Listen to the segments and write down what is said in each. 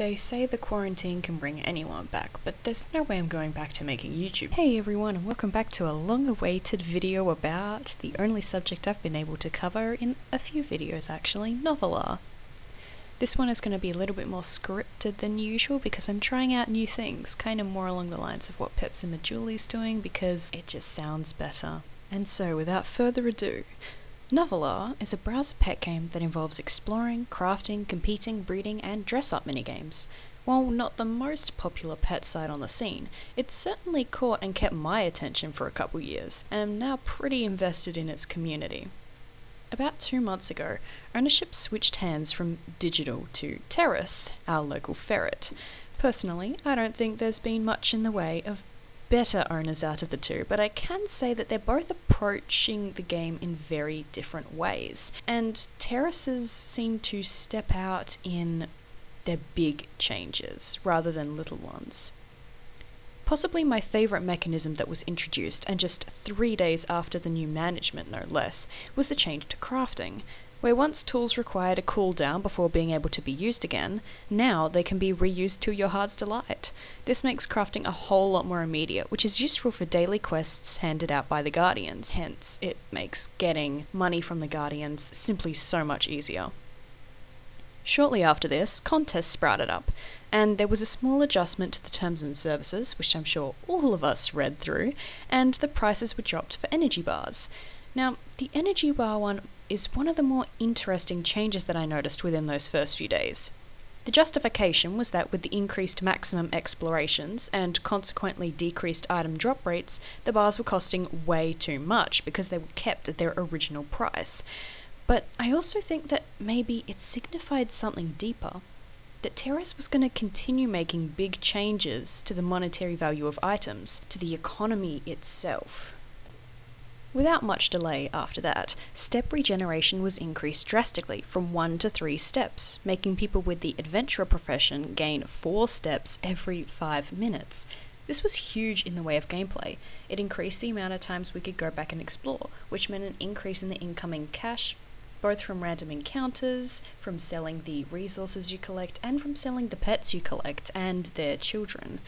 They say the quarantine can bring anyone back, but there's no way I'm going back to making YouTube. Hey everyone, and welcome back to a long awaited video about the only subject I've been able to cover in a few videos actually, Novilar. This one is going to be a little bit more scripted than usual because I'm trying out new things, kind of more along the lines of what Petsima Julie's doing because it just sounds better. And so, without further ado, Novilar is a browser pet game that involves exploring, crafting, competing, breeding, and dress up minigames. While not the most popular pet site on the scene, it certainly caught and kept my attention for a couple years, and I'm now pretty invested in its community. About two months ago, ownership switched hands from digital to Terris, our local ferret. Personally, I don't think there's been much in the way of better owners out of the two, but I can say that they're both approaching the game in very different ways. And Terraces seem to step out in their big changes rather than little ones. Possibly my favourite mechanism that was introduced, and just three days after the new management, no less, was the change to crafting. Where once tools required a cooldown before being able to be used again, now they can be reused to your heart's delight. This makes crafting a whole lot more immediate, which is useful for daily quests handed out by the Guardians, hence, it makes getting money from the Guardians simply so much easier. Shortly after this, contests sprouted up, and there was a small adjustment to the terms and services, which I'm sure all of us read through, and the prices were dropped for energy bars. Now, the energy bar one is one of the more interesting changes that I noticed within those first few days. The justification was that with the increased maximum explorations and consequently decreased item drop rates, the bars were costing way too much because they were kept at their original price. But I also think that maybe it signified something deeper. That Terris was going to continue making big changes to the monetary value of items, to the economy itself. Without much delay after that, step regeneration was increased drastically from 1 to 3 steps, making people with the adventurer profession gain 4 steps every 5 minutes. This was huge in the way of gameplay. It increased the amount of times we could go back and explore, which meant an increase in the incoming cash, both from random encounters, from selling the resources you collect, and from selling the pets you collect and their children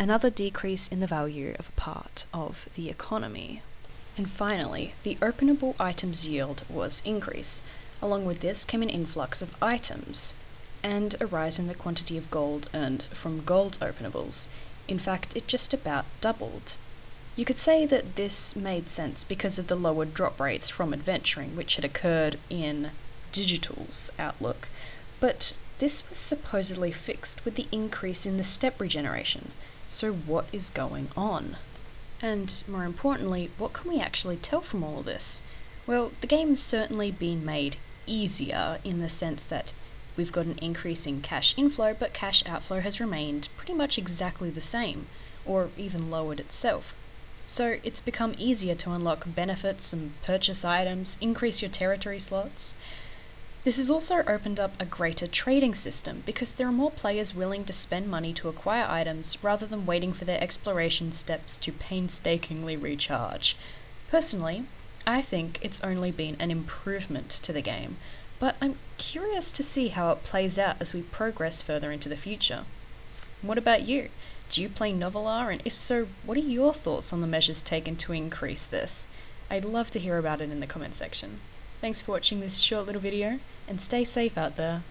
another decrease in the value of a part of the economy. And finally, the openable items yield was increased. Along with this came an influx of items, and a rise in the quantity of gold earned from gold openables. In fact, it just about doubled. You could say that this made sense because of the lower drop rates from adventuring, which had occurred in Digital's outlook, but this was supposedly fixed with the increase in the step regeneration, so, what is going on? And more importantly, what can we actually tell from all of this? Well, the game has certainly been made easier in the sense that we've got an increase in cash inflow, but cash outflow has remained pretty much exactly the same, or even lowered itself. So it's become easier to unlock benefits and purchase items, increase your territory slots, this has also opened up a greater trading system because there are more players willing to spend money to acquire items rather than waiting for their exploration steps to painstakingly recharge. Personally, I think it's only been an improvement to the game, but I'm curious to see how it plays out as we progress further into the future. What about you? Do you play Novilar, and if so, what are your thoughts on the measures taken to increase this? I'd love to hear about it in the comment section. Thanks for watching this short little video, and stay safe out there.